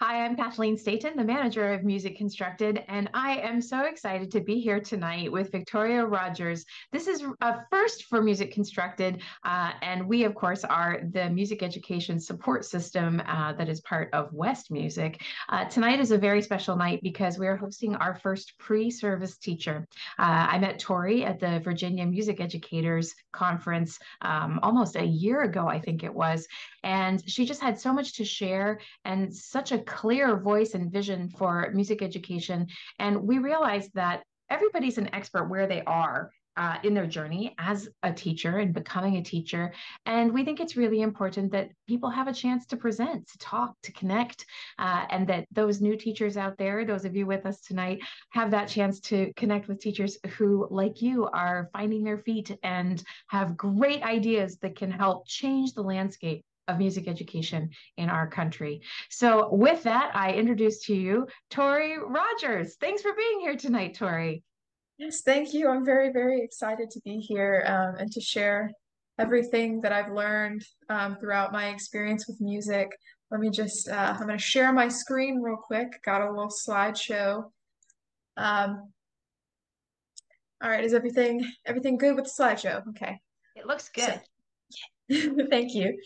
Hi, I'm Kathleen Staten, the manager of Music Constructed, and I am so excited to be here tonight with Victoria Rogers. This is a first for Music Constructed, uh, and we, of course, are the music education support system uh, that is part of West Music. Uh, tonight is a very special night because we are hosting our first pre-service teacher. Uh, I met Tori at the Virginia Music Educators Conference um, almost a year ago, I think it was, and she just had so much to share and such a clear voice and vision for music education. And we realized that everybody's an expert where they are uh, in their journey as a teacher and becoming a teacher. And we think it's really important that people have a chance to present, to talk, to connect, uh, and that those new teachers out there, those of you with us tonight, have that chance to connect with teachers who, like you, are finding their feet and have great ideas that can help change the landscape of music education in our country. So, with that, I introduce to you Tori Rogers. Thanks for being here tonight, Tori. Yes, thank you. I'm very, very excited to be here um, and to share everything that I've learned um, throughout my experience with music. Let me just, uh, I'm going to share my screen real quick. Got a little slideshow. Um, all right, is everything everything good with the slideshow? Okay. It looks good. So, thank you.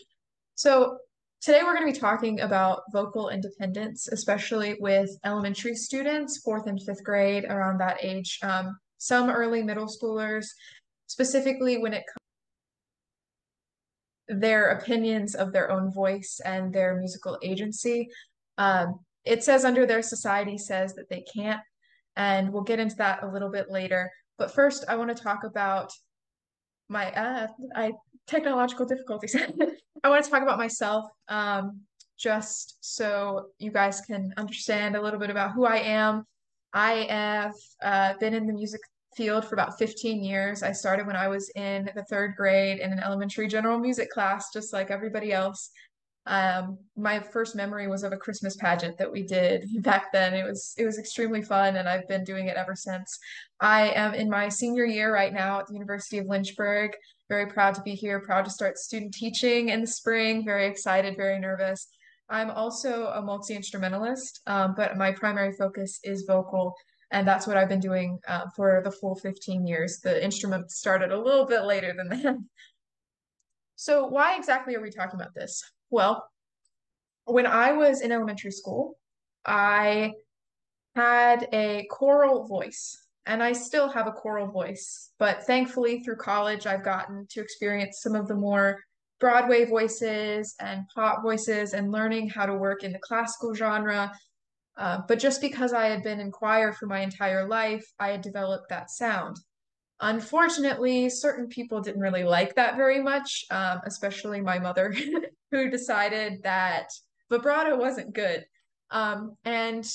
So today we're going to be talking about vocal independence, especially with elementary students, fourth and fifth grade, around that age. Um, some early middle schoolers, specifically when it comes their opinions of their own voice and their musical agency. Um, it says under their society says that they can't, and we'll get into that a little bit later. But first, I want to talk about my uh, I technological difficulties. I want to talk about myself, um, just so you guys can understand a little bit about who I am. I have uh, been in the music field for about 15 years. I started when I was in the third grade in an elementary general music class, just like everybody else. Um, my first memory was of a Christmas pageant that we did back then. It was it was extremely fun, and I've been doing it ever since. I am in my senior year right now at the University of Lynchburg. Very proud to be here. Proud to start student teaching in the spring. Very excited. Very nervous. I'm also a multi instrumentalist, um, but my primary focus is vocal, and that's what I've been doing uh, for the full 15 years. The instrument started a little bit later than that. So, why exactly are we talking about this? Well, when I was in elementary school, I had a choral voice, and I still have a choral voice. But thankfully, through college, I've gotten to experience some of the more Broadway voices and pop voices and learning how to work in the classical genre. Uh, but just because I had been in choir for my entire life, I had developed that sound. Unfortunately, certain people didn't really like that very much, um, especially my mother, who decided that vibrato wasn't good. Um, and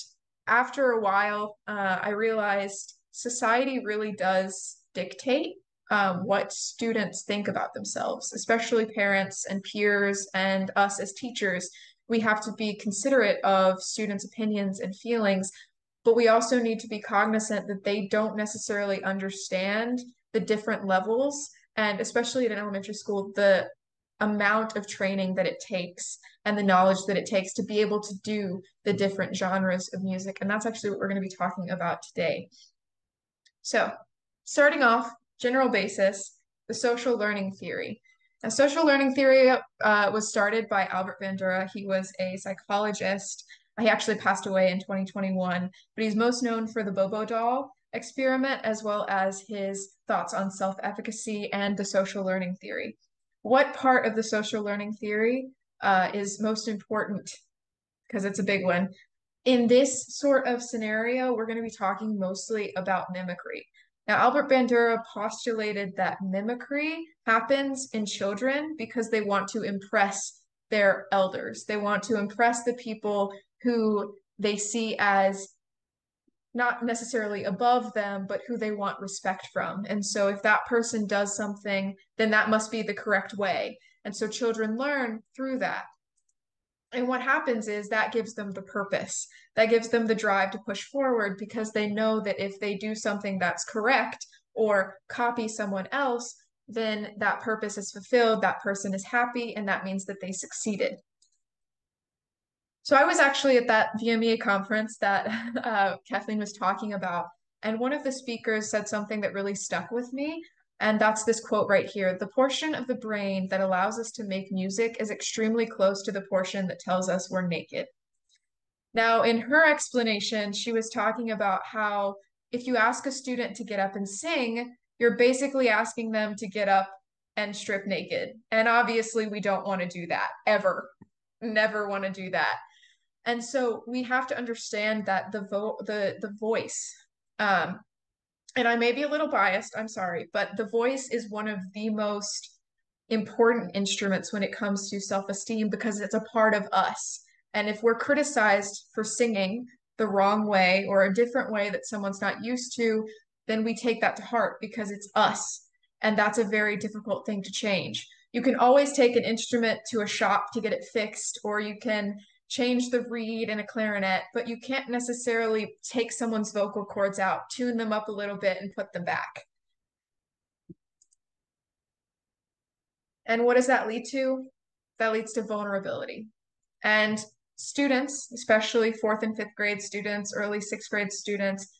after a while, uh, I realized society really does dictate um, what students think about themselves, especially parents and peers and us as teachers. We have to be considerate of students' opinions and feelings but we also need to be cognizant that they don't necessarily understand the different levels and especially at an elementary school the amount of training that it takes and the knowledge that it takes to be able to do the different genres of music and that's actually what we're going to be talking about today so starting off general basis the social learning theory now, social learning theory uh, was started by Albert Bandura. He was a psychologist he actually passed away in 2021, but he's most known for the Bobo doll experiment as well as his thoughts on self efficacy and the social learning theory. What part of the social learning theory uh, is most important? Because it's a big one. In this sort of scenario, we're going to be talking mostly about mimicry. Now, Albert Bandura postulated that mimicry happens in children because they want to impress their elders. They want to impress the people who they see as not necessarily above them, but who they want respect from. And so if that person does something, then that must be the correct way. And so children learn through that. And what happens is that gives them the purpose, that gives them the drive to push forward because they know that if they do something that's correct or copy someone else, then that purpose is fulfilled, that person is happy, and that means that they succeeded. So I was actually at that VMEA conference that uh, Kathleen was talking about, and one of the speakers said something that really stuck with me. And that's this quote right here The portion of the brain that allows us to make music is extremely close to the portion that tells us we're naked. Now, in her explanation, she was talking about how if you ask a student to get up and sing, you're basically asking them to get up and strip naked. And obviously, we don't want to do that ever. Never want to do that. And so we have to understand that the vo- the the voice um, and I may be a little biased, I'm sorry, but the voice is one of the most important instruments when it comes to self esteem because it's a part of us. And if we're criticized for singing the wrong way or a different way that someone's not used to, then we take that to heart because it's us. And that's a very difficult thing to change. You can always take an instrument to a shop to get it fixed, or you can change the reed in a clarinet, but you can't necessarily take someone's vocal cords out, tune them up a little bit, and put them back. And what does that lead to? That leads to vulnerability. And students, especially fourth and fifth grade students, early sixth grade students,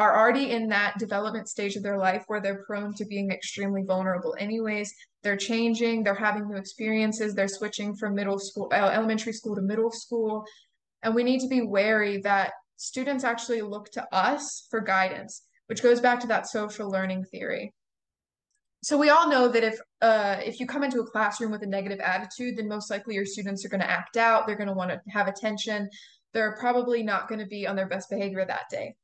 are already in that development stage of their life where they're prone to being extremely vulnerable anyways. They're changing they're having new experiences they're switching from middle school uh, elementary school to middle school. And we need to be wary that students actually look to us for guidance which goes back to that social learning theory. So we all know that if uh, if you come into a classroom with a negative attitude then most likely your students are going to act out they're going to want to have attention. They're probably not going to be on their best behavior that day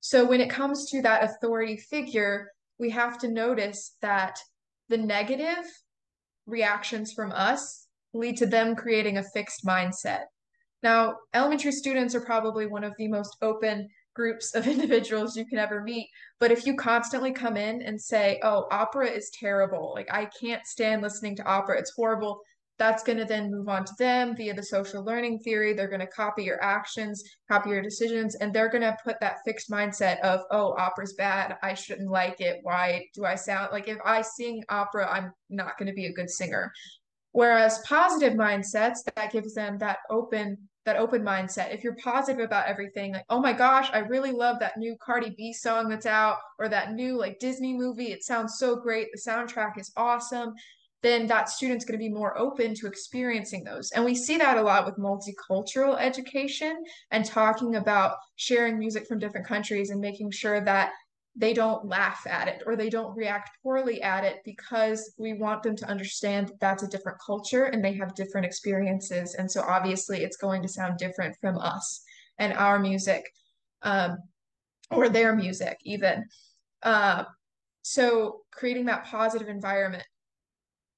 so when it comes to that authority figure, we have to notice that the negative reactions from us lead to them creating a fixed mindset. Now, elementary students are probably one of the most open groups of individuals you can ever meet. But if you constantly come in and say, oh, opera is terrible, like I can't stand listening to opera, it's horrible, that's going to then move on to them via the social learning theory. They're going to copy your actions, copy your decisions, and they're going to put that fixed mindset of, oh, opera's bad. I shouldn't like it. Why do I sound like if I sing opera, I'm not going to be a good singer? Whereas positive mindsets, that gives them that open that open mindset. If you're positive about everything, like, oh my gosh, I really love that new Cardi B song that's out, or that new like Disney movie. It sounds so great. The soundtrack is awesome then that student's going to be more open to experiencing those. And we see that a lot with multicultural education and talking about sharing music from different countries and making sure that they don't laugh at it or they don't react poorly at it because we want them to understand that that's a different culture and they have different experiences. And so obviously it's going to sound different from us and our music um, or their music, even. Uh, so creating that positive environment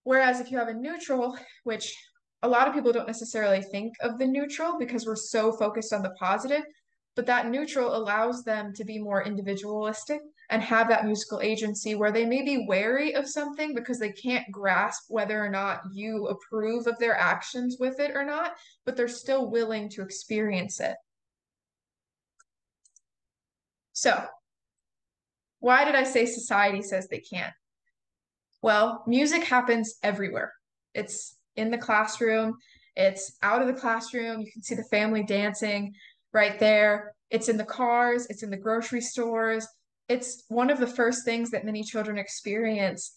Whereas if you have a neutral, which a lot of people don't necessarily think of the neutral because we're so focused on the positive, but that neutral allows them to be more individualistic and have that musical agency where they may be wary of something because they can't grasp whether or not you approve of their actions with it or not, but they're still willing to experience it. So, why did I say society says they can't? Well, music happens everywhere. It's in the classroom, it's out of the classroom. You can see the family dancing right there. It's in the cars, it's in the grocery stores. It's one of the first things that many children experience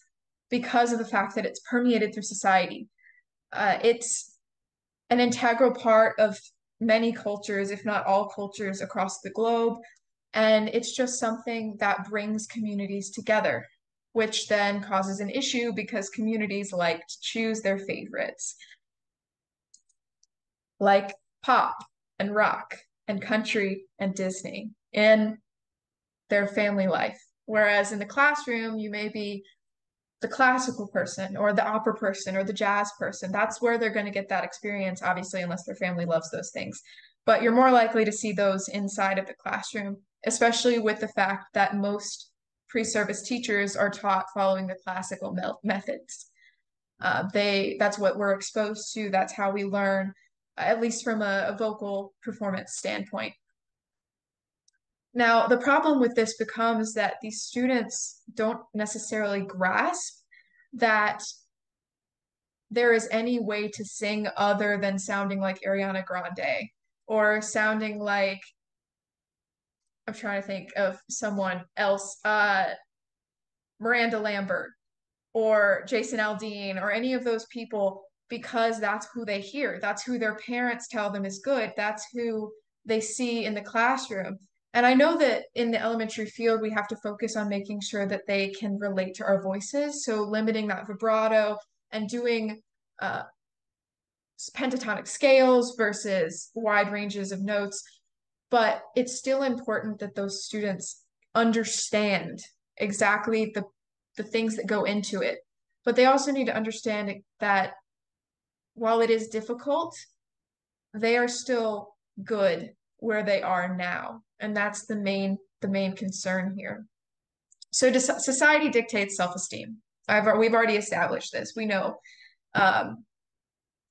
because of the fact that it's permeated through society. Uh, it's an integral part of many cultures, if not all cultures across the globe. And it's just something that brings communities together which then causes an issue because communities like to choose their favorites, like pop and rock and country and Disney in their family life. Whereas in the classroom, you may be the classical person or the opera person or the jazz person. That's where they're going to get that experience, obviously, unless their family loves those things. But you're more likely to see those inside of the classroom, especially with the fact that most pre-service teachers are taught following the classical me methods. Uh, they that's what we're exposed to. That's how we learn, at least from a, a vocal performance standpoint. Now, the problem with this becomes that these students don't necessarily grasp that there is any way to sing other than sounding like Ariana Grande or sounding like I'm trying to think of someone else, uh, Miranda Lambert or Jason Aldean or any of those people because that's who they hear. That's who their parents tell them is good. That's who they see in the classroom. And I know that in the elementary field, we have to focus on making sure that they can relate to our voices. So limiting that vibrato and doing uh, pentatonic scales versus wide ranges of notes. But it's still important that those students understand exactly the, the things that go into it. But they also need to understand that while it is difficult, they are still good where they are now. And that's the main the main concern here. So society dictates self-esteem. I've we've already established this. We know um,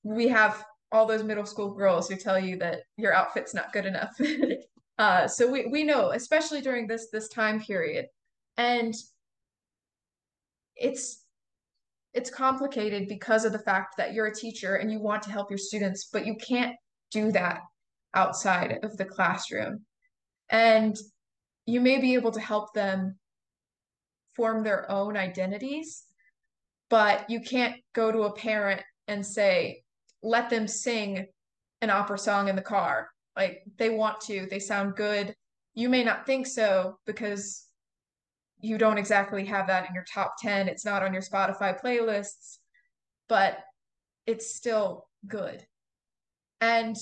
we have all those middle school girls who tell you that your outfit's not good enough. uh, so we we know, especially during this this time period, and it's it's complicated because of the fact that you're a teacher and you want to help your students, but you can't do that outside of the classroom. And you may be able to help them form their own identities, but you can't go to a parent and say, let them sing an opera song in the car. Like they want to, they sound good. You may not think so because you don't exactly have that in your top 10. It's not on your Spotify playlists, but it's still good. And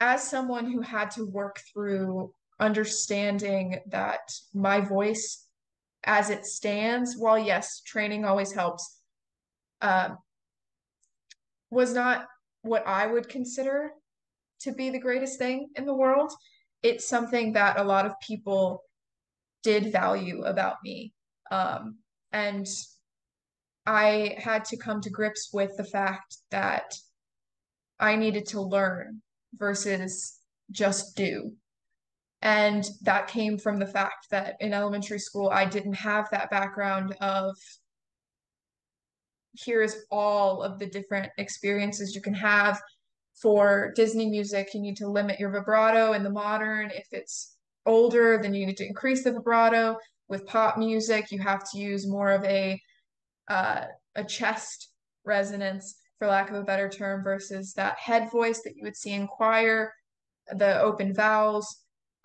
as someone who had to work through understanding that my voice as it stands, while yes, training always helps, uh, was not what I would consider to be the greatest thing in the world. It's something that a lot of people did value about me. Um, and I had to come to grips with the fact that I needed to learn versus just do. And that came from the fact that in elementary school, I didn't have that background of here's all of the different experiences you can have. For Disney music, you need to limit your vibrato in the modern. If it's older, then you need to increase the vibrato. With pop music, you have to use more of a uh, a chest resonance, for lack of a better term, versus that head voice that you would see in choir, the open vowels,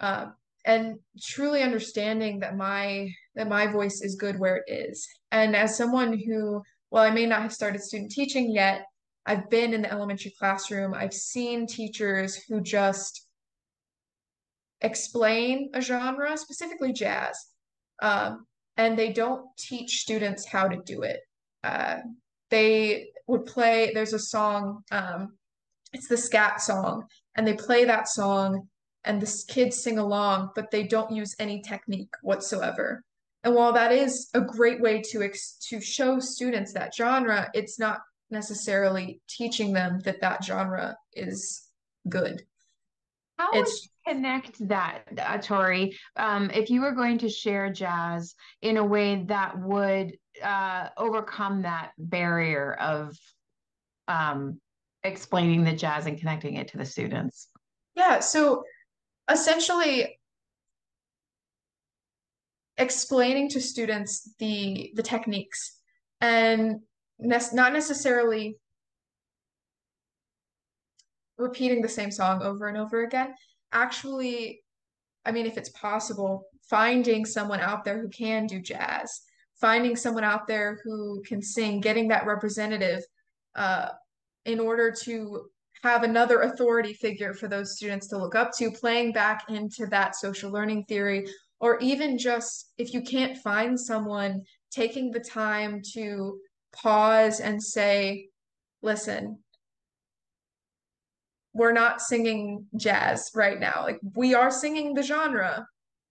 uh, and truly understanding that my that my voice is good where it is. And as someone who, while I may not have started student teaching yet, I've been in the elementary classroom. I've seen teachers who just explain a genre, specifically jazz, um, and they don't teach students how to do it. Uh, they would play, there's a song, um, it's the scat song, and they play that song, and the kids sing along, but they don't use any technique whatsoever. And while that is a great way to ex- to show students that genre, it's not necessarily teaching them that that genre is good. How it's would you connect that, uh, Tori? Um, if you were going to share jazz in a way that would uh, overcome that barrier of um, explaining the jazz and connecting it to the students? Yeah, so essentially explaining to students the the techniques and ne- not necessarily repeating the same song over and over again. Actually, I mean, if it's possible, finding someone out there who can do jazz, finding someone out there who can sing, getting that representative uh, in order to have another authority figure for those students to look up to, playing back into that social learning theory, or even just if you can't find someone, taking the time to pause and say, listen, we're not singing jazz right now. Like we are singing the genre,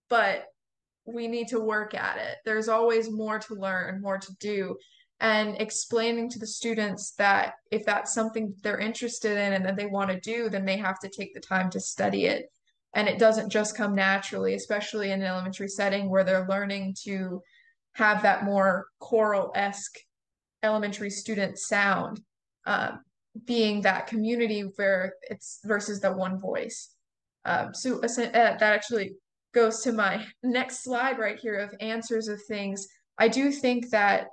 but we need to work at it. There's always more to learn, more to do. And explaining to the students that if that's something they're interested in and that they want to do, then they have to take the time to study it. And it doesn't just come naturally, especially in an elementary setting where they're learning to have that more choral esque elementary student sound um, being that community where it's versus the one voice. Um, so uh, that actually goes to my next slide right here of answers of things. I do think that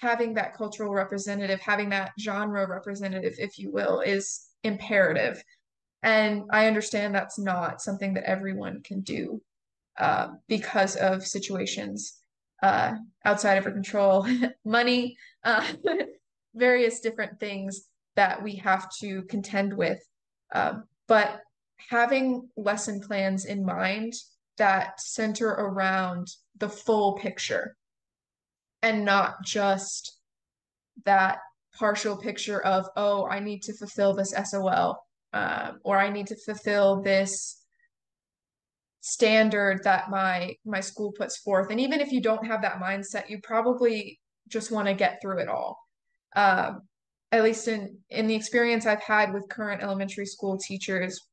having that cultural representative, having that genre representative, if you will, is imperative. And I understand that's not something that everyone can do uh, because of situations uh, outside of our control, money, uh, various different things that we have to contend with. Um, but having lesson plans in mind that center around the full picture and not just that partial picture of, oh, I need to fulfill this SOL um, or I need to fulfill this standard that my my school puts forth. And even if you don't have that mindset you probably just want to get through it all. Um, at least in in the experience i've had with current elementary school teachers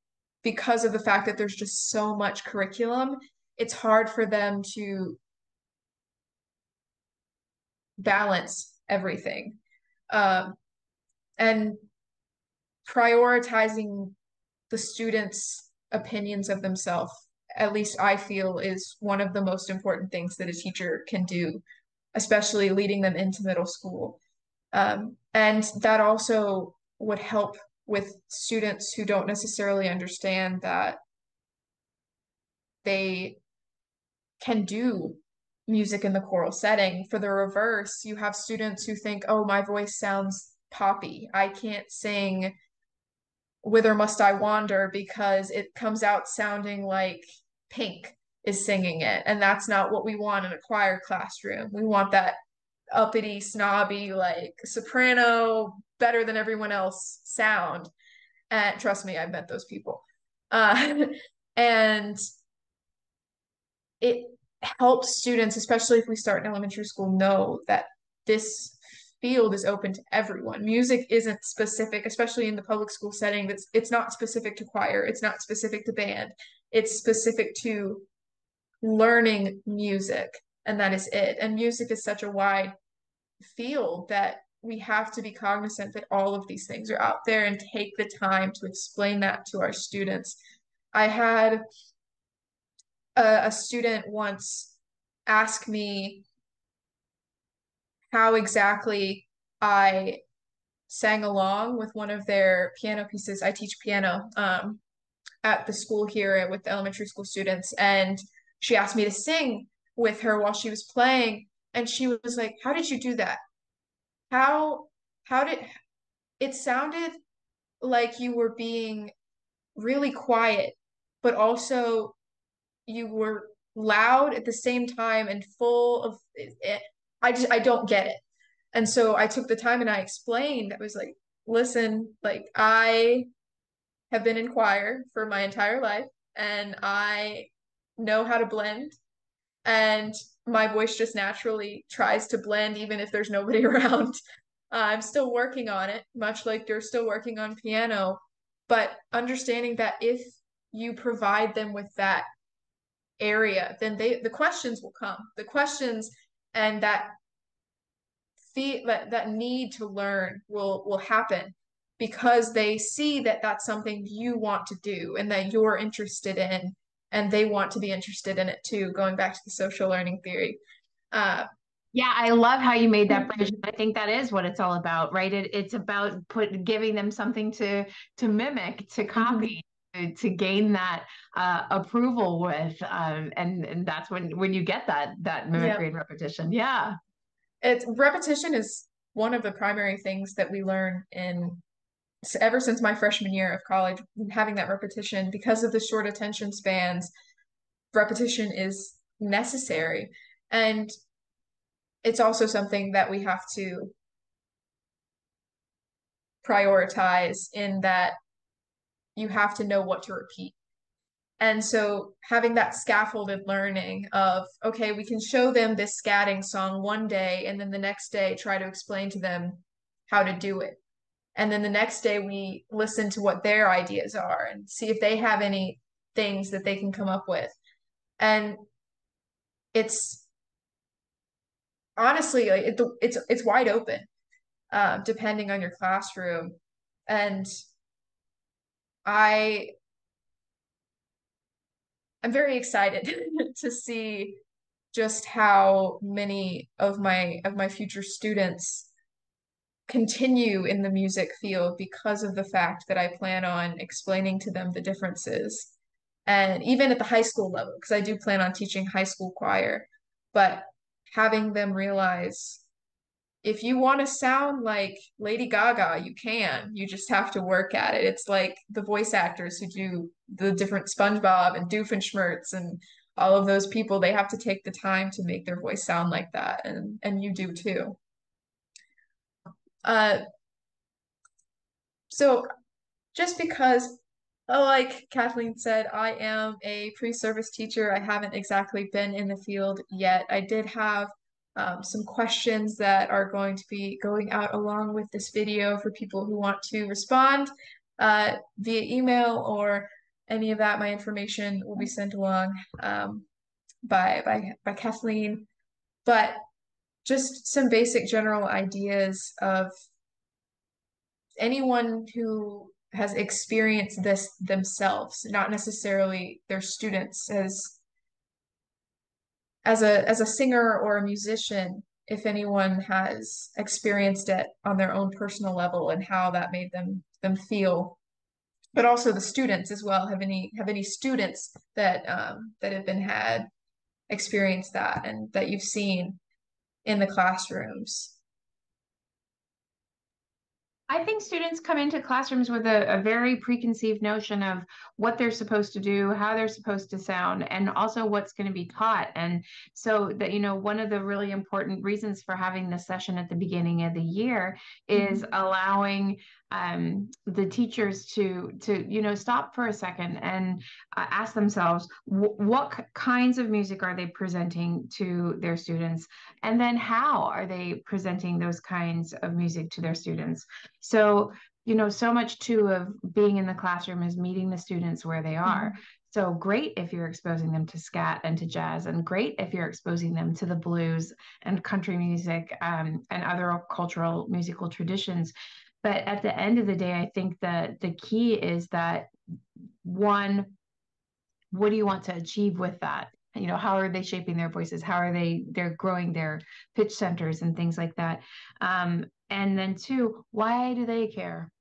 because of the fact that there's just so much curriculum it's hard for them to balance everything. Um, and prioritizing the students opinions of themselves at least I feel is one of the most important things that a teacher can do, especially leading them into middle school. Um, and that also would help with students who don't necessarily understand that they can do music in the choral setting. For the reverse, you have students who think, oh, my voice sounds poppy. I can't sing Whither Must I Wander because it comes out sounding like Pink is singing it. And that's not what we want in a choir classroom. We want that uppity, snobby, like soprano, better than everyone else sound. And trust me, I've met those people. Uh, and it helps students, especially if we start in elementary school, know that this field is open to everyone. Music isn't specific, especially in the public school setting. That's it's not specific to choir. It's not specific to band it's specific to learning music and that is it and music is such a wide field that we have to be cognizant that all of these things are out there and take the time to explain that to our students i had a, a student once ask me how exactly i sang along with one of their piano pieces. I teach piano um, at the school here with the elementary school students and she asked me to sing with her while she was playing and she was like how did you do that? How how did it sounded like you were being really quiet but also you were loud at the same time and full of it, i just i don't get it and so i took the time and i explained i was like listen like i have been in choir for my entire life and I know how to blend and my voice just naturally tries to blend even if there's nobody around. I'm still working on it, much like you're still working on piano, but understanding that if you provide them with that area, then they the questions will come. The questions and that that, that need to learn will will happen because they see that that's something you want to do and that you're interested in and they want to be interested in it too going back to the social learning theory uh, yeah i love how you made that bridge i think that is what it's all about right it, it's about put giving them something to to mimic to mm-hmm. copy mm-hmm. To, gain that uh, approval with um, and and that's when when you get that that mimicry yep. and repetition yeah it's repetition is one of the primary things that we learn in ever since my freshman year of college, having that repetition because of the short attention spans, repetition is necessary. And it's also something that we have to prioritize in that you have to know what to repeat. And so having that scaffolded learning of, okay, we can show them this scatting song one day and then the next day try to explain to them how to do it and then the next day we listen to what their ideas are and see if they have any things that they can come up with and it's honestly it, it's it's wide open uh, depending on your classroom. And I I'm very excited to see just how many of my of my future students continue in the music field because of the fact that I plan on explaining to them the differences. And even at the high school level, because I do plan on teaching high school choir, but having them realize if you want to sound like Lady Gaga, you can. You just have to work at it. It's like the voice actors who do the different SpongeBob and Doofenshmirtz and all of those people. They have to take the time to make their voice sound like that, and and you do too. Uh, so just because, like Kathleen said, I am a pre-service teacher. I haven't exactly been in the field yet. I did have um, some questions that are going to be going out along with this video for people who want to respond uh, via email or any of that. My information will be sent along um, by, by, by Kathleen. But just some basic general ideas of anyone who has experienced this themselves, not necessarily their students, as as a as a singer or a musician if anyone has experienced it on their own personal level and how that made them them feel. But also the students as well. Have any have any students that um, that have been had experienced that and that you've seen in the classrooms I think students come into classrooms with a, a, very preconceived notion of what they're supposed to do, how they're supposed to sound, and also what's going to be taught. And so that, you know, one of the really important reasons for having this session at the beginning of the year is mm-hmm. allowing um, the teachers to to you know stop for a second and uh, ask themselves w- what kinds of music are they presenting to their students and then how are they presenting those kinds of music to their students so you know so much too of being in the classroom is meeting the students where they are mm-hmm. So great if you're exposing them to scat and to jazz, and great if you're exposing them to the blues and country music um, and other cultural musical traditions. But at the end of the day, I think that the key is that one, what do you want to achieve with that? You know, how are they shaping their voices? How are they they're growing their pitch centers and things like that? Um, and then two, why do they care?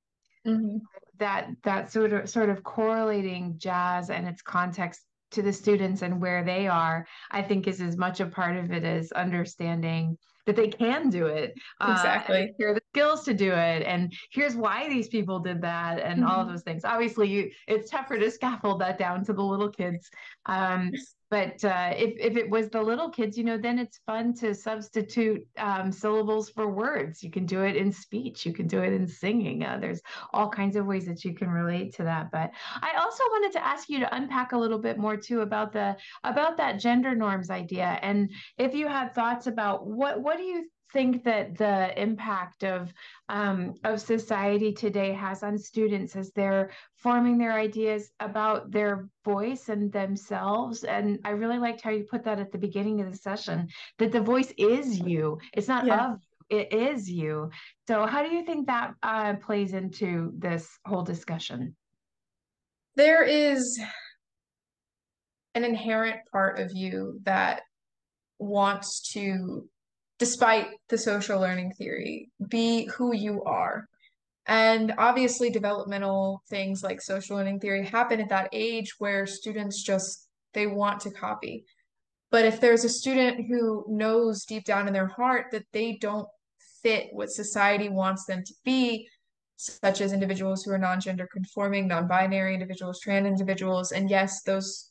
Mm-hmm. That that sort of sort of correlating jazz and its context to the students and where they are, I think is as much a part of it as understanding that they can do it. Uh, exactly. Uh, here are the skills to do it. And here's why these people did that and mm-hmm. all of those things. Obviously, you, it's tougher to scaffold that down to the little kids. Um, but uh, if, if it was the little kids, you know, then it's fun to substitute um, syllables for words. You can do it in speech, you can do it in singing. Uh, there's all kinds of ways that you can relate to that. But I also wanted to ask you to unpack a little bit more too about the about that gender norms idea, and if you had thoughts about what what do you think that the impact of um, of society today has on students as they're forming their ideas about their voice and themselves. And I really liked how you put that at the beginning of the session that the voice is you. It's not yeah. of it is you. So how do you think that uh, plays into this whole discussion? There is an inherent part of you that wants to despite the social learning theory, be who you are. And obviously, developmental things like social learning theory happen at that age where students just they want to copy. But if there's a student who knows deep down in their heart that they don't fit what society wants them to be, such as individuals who are non-gender conforming, non-binary individuals, trans individuals, and yes, those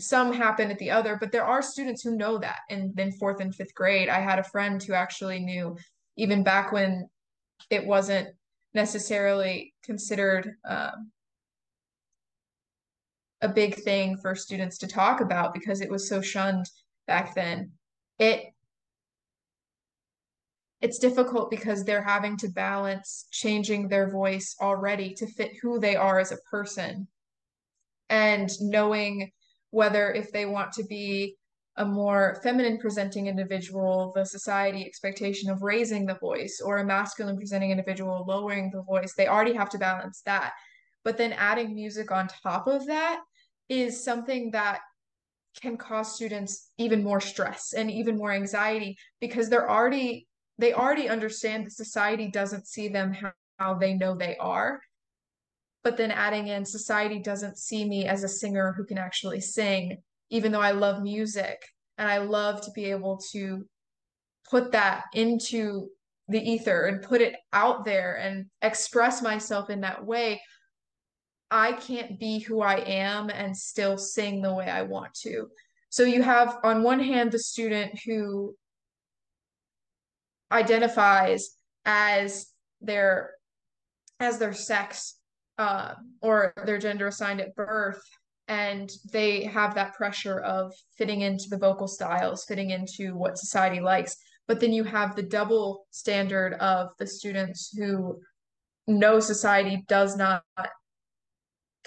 some happen at the other, but there are students who know that. And then fourth and fifth grade, I had a friend who actually knew even back when it wasn't necessarily considered um, a big thing for students to talk about because it was so shunned back then. It it's difficult because they're having to balance changing their voice already to fit who they are as a person and knowing whether if they want to be a more feminine presenting individual, the society expectation of raising the voice, or a masculine presenting individual lowering the voice. They already have to balance that. But then adding music on top of that is something that can cause students even more stress and even more anxiety because they're already they already understand that society doesn't see them how, how they know they are but then adding in society doesn't see me as a singer who can actually sing even though i love music and i love to be able to put that into the ether and put it out there and express myself in that way I can't be who I am and still sing the way I want to. So you have on one hand the student who identifies as their as their sex uh, or their gender assigned at birth and they have that pressure of fitting into the vocal styles fitting into what society likes but then you have the double standard of the students who know society does not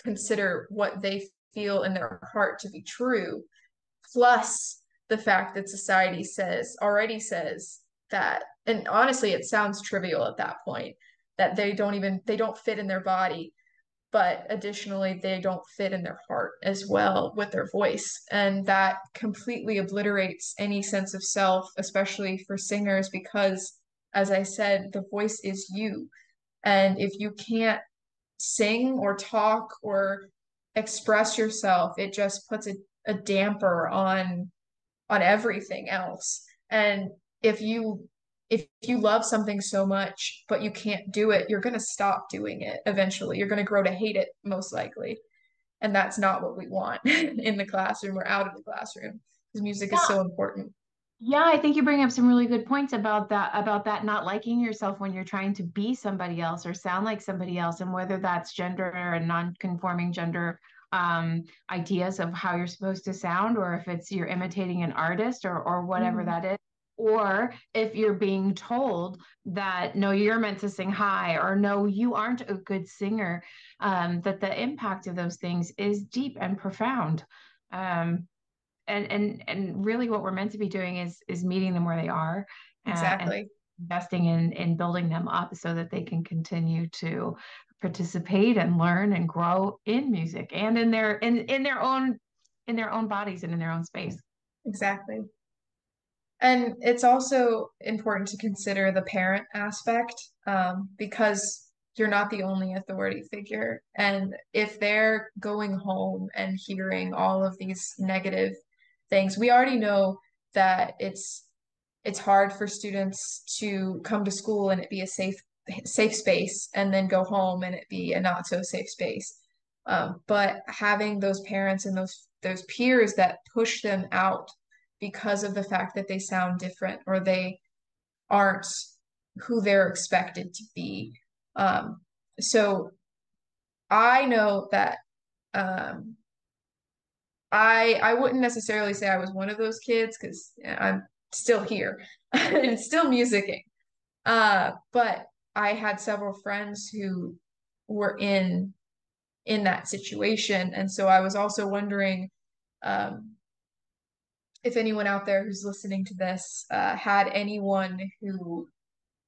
consider what they feel in their heart to be true, plus the fact that society says, already says that, and honestly, it sounds trivial at that point, that they don't even, they don't fit in their body. But additionally, they don't fit in their heart as well with their voice. And that completely obliterates any sense of self, especially for singers, because as I said, the voice is you. And if you can't sing or talk or express yourself it just puts a, a damper on on everything else and if you if you love something so much but you can't do it you're going to stop doing it eventually you're going to grow to hate it most likely and that's not what we want in the classroom or out of the classroom because music yeah. is so important yeah, I think you bring up some really good points about that about that not liking yourself when you're trying to be somebody else or sound like somebody else and whether that's gender and non-conforming gender um, ideas of how you're supposed to sound or if it's you're imitating an artist or or whatever mm. that is or if you're being told that no you're meant to sing high or no you aren't a good singer um, that the impact of those things is deep and profound. Um, and and and really what we're meant to be doing is is meeting them where they are exactly. investing in in building them up so that they can continue to participate and learn and grow in music and in their in in their own in their own bodies and in their own space. Exactly and it's also important to consider the parent aspect um, because you're not the only authority figure and if they're going home and hearing all of these negative things. We already know that it's it's hard for students to come to school and it be a safe safe space and then go home and it be a not so safe space. Um, but having those parents and those those peers that push them out because of the fact that they sound different or they aren't who they're expected to be. Um, so I know that um, I I wouldn't necessarily say I was one of those kids because I'm still here and still musicking. Uh, but I had several friends who were in in that situation, and so I was also wondering um, if anyone out there who's listening to this uh, had anyone who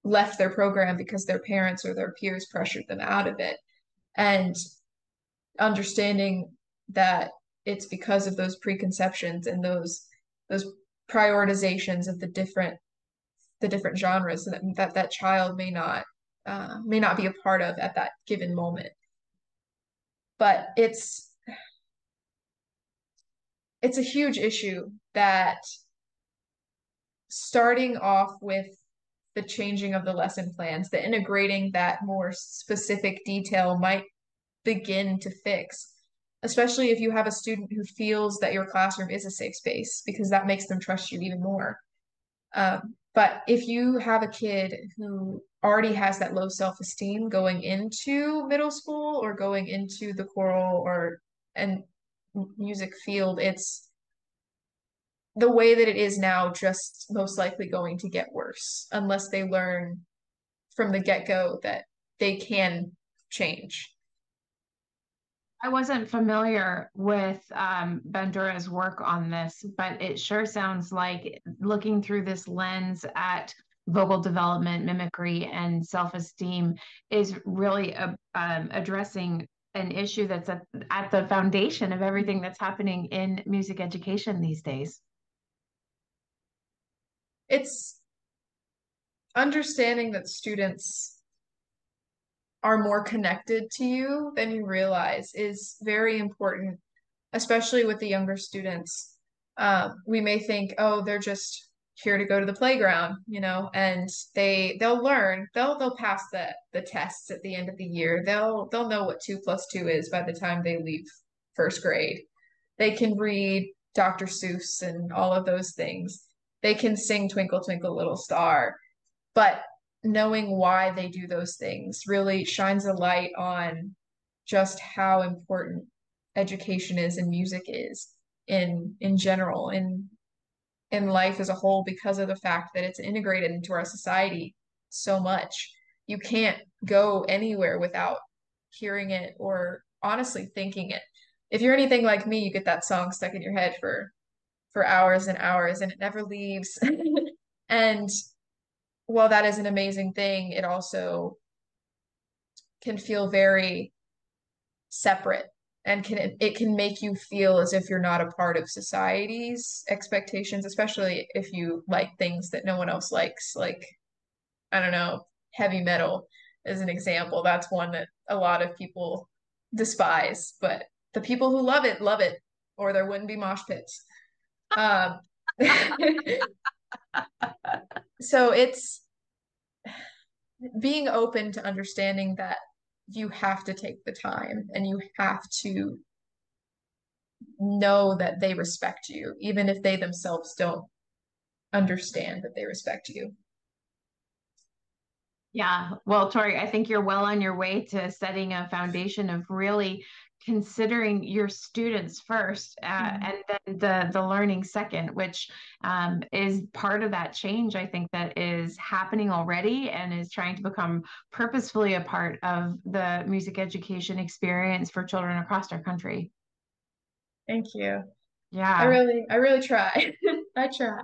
left their program because their parents or their peers pressured them out of it, and understanding that it's because of those preconceptions and those those prioritizations of the different the different genres that that, that child may not uh, may not be a part of at that given moment. But it's it's a huge issue that starting off with the changing of the lesson plans the integrating that more specific detail might begin to fix especially if you have a student who feels that your classroom is a safe space because that makes them trust you even more. Um, but if you have a kid who already has that low self-esteem going into middle school or going into the choral or and music field, it's the way that it is now just most likely going to get worse unless they learn from the get-go that they can change. I wasn't familiar with um, Bandura's work on this, but it sure sounds like looking through this lens at vocal development, mimicry, and self esteem is really a, um, addressing an issue that's at, at the foundation of everything that's happening in music education these days. It's understanding that students are more connected to you than you realize is very important, especially with the younger students. Um, we may think, oh, they're just here to go to the playground, you know, and they they'll learn, they'll they'll pass the the tests at the end of the year. They'll they'll know what two plus two is by the time they leave first grade. They can read Dr. Seuss and all of those things. They can sing Twinkle Twinkle Little Star. But knowing why they do those things really shines a light on just how important education is and music is in in general in in life as a whole because of the fact that it's integrated into our society so much. You can't go anywhere without hearing it or honestly thinking it. If you're anything like me you get that song stuck in your head for for hours and hours and it never leaves. And while that is an amazing thing, it also can feel very separate and can it can make you feel as if you're not a part of society's expectations, especially if you like things that no one else likes, like I don't know, heavy metal as an example. That's one that a lot of people despise, but the people who love it love it, or there wouldn't be mosh pits. Um, so it's being open to understanding that you have to take the time and you have to know that they respect you, even if they themselves don't understand that they respect you. Yeah. Well, Tori, I think you're well on your way to setting a foundation of really considering your students first uh, mm-hmm. and then the the learning second which um, is part of that change i think that is happening already and is trying to become purposefully a part of the music education experience for children across our country. Thank you. Yeah. i really i really try. I try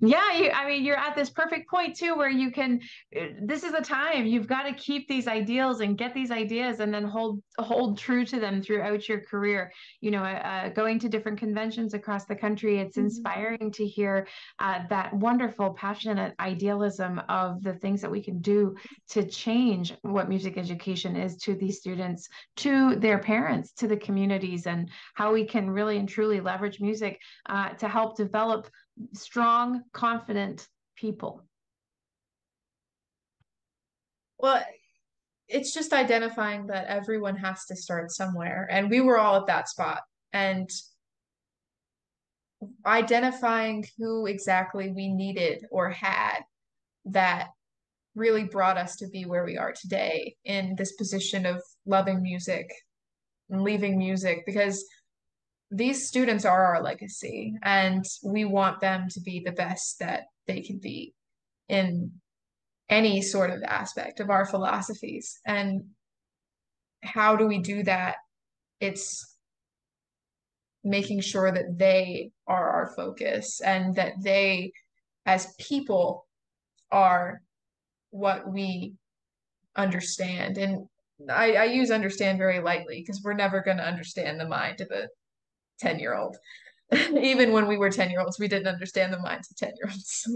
yeah, you, I mean, you're at this perfect point too, where you can. Uh, this is the time you've got to keep these ideals and get these ideas, and then hold hold true to them throughout your career. You know, uh, going to different conventions across the country, it's mm-hmm. inspiring to hear uh, that wonderful, passionate idealism of the things that we can do to change what music education is to these students, to their parents, to the communities, and how we can really and truly leverage music uh, to help develop strong, confident people? Well, it's just identifying that everyone has to start somewhere. And we were all at that spot. And identifying who exactly we needed or had that really brought us to be where we are today in this position of loving music and leaving music because these students are our legacy and we want them to be the best that they can be in any sort of aspect of our philosophies. And how do we do that? It's making sure that they are our focus and that they as people are what we understand. And I, I use understand very lightly because we're never going to understand the mind of a 10 year old. Even when we were 10 year olds, we didn't understand the minds of 10 year olds.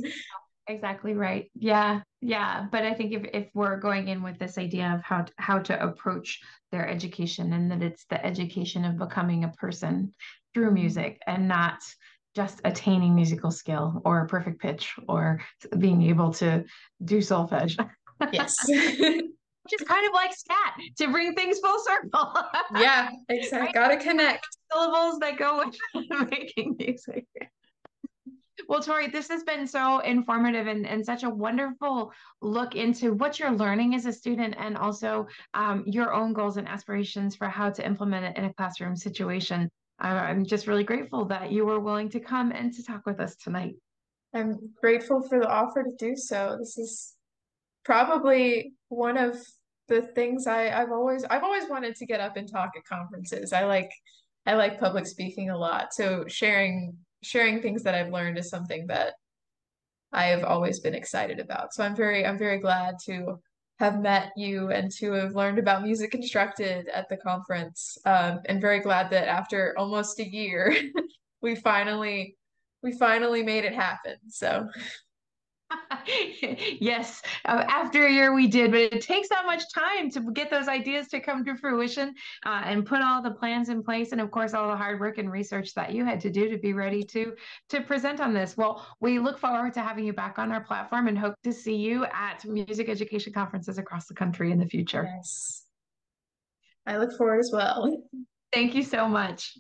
exactly right. Yeah. Yeah. But I think if, if we're going in with this idea of how to, how to approach their education and that it's the education of becoming a person through mm-hmm. music and not just attaining musical skill or a perfect pitch or being able to do solfege. Yes. which is kind of like scat to bring things full circle. yeah, exactly. Right? Gotta connect. Syllables that go with making music. Well, Tori, this has been so informative and, and such a wonderful look into what you're learning as a student and also um, your own goals and aspirations for how to implement it in a classroom situation. I'm just really grateful that you were willing to come and to talk with us tonight. I'm grateful for the offer to do so. This is probably one of the things I, I've always I've always wanted to get up and talk at conferences. I like I like public speaking a lot. So sharing sharing things that I've learned is something that I have always been excited about. So I'm very I'm very glad to have met you and to have learned about music constructed at the conference. Um, and very glad that after almost a year, we finally we finally made it happen. So yes, uh, after a year we did, but it takes that much time to get those ideas to come to fruition uh, and put all the plans in place, and of course all the hard work and research that you had to do to be ready to to present on this. Well, we look forward to having you back on our platform and hope to see you at music education conferences across the country in the future. Yes, I look forward as well. Thank you so much.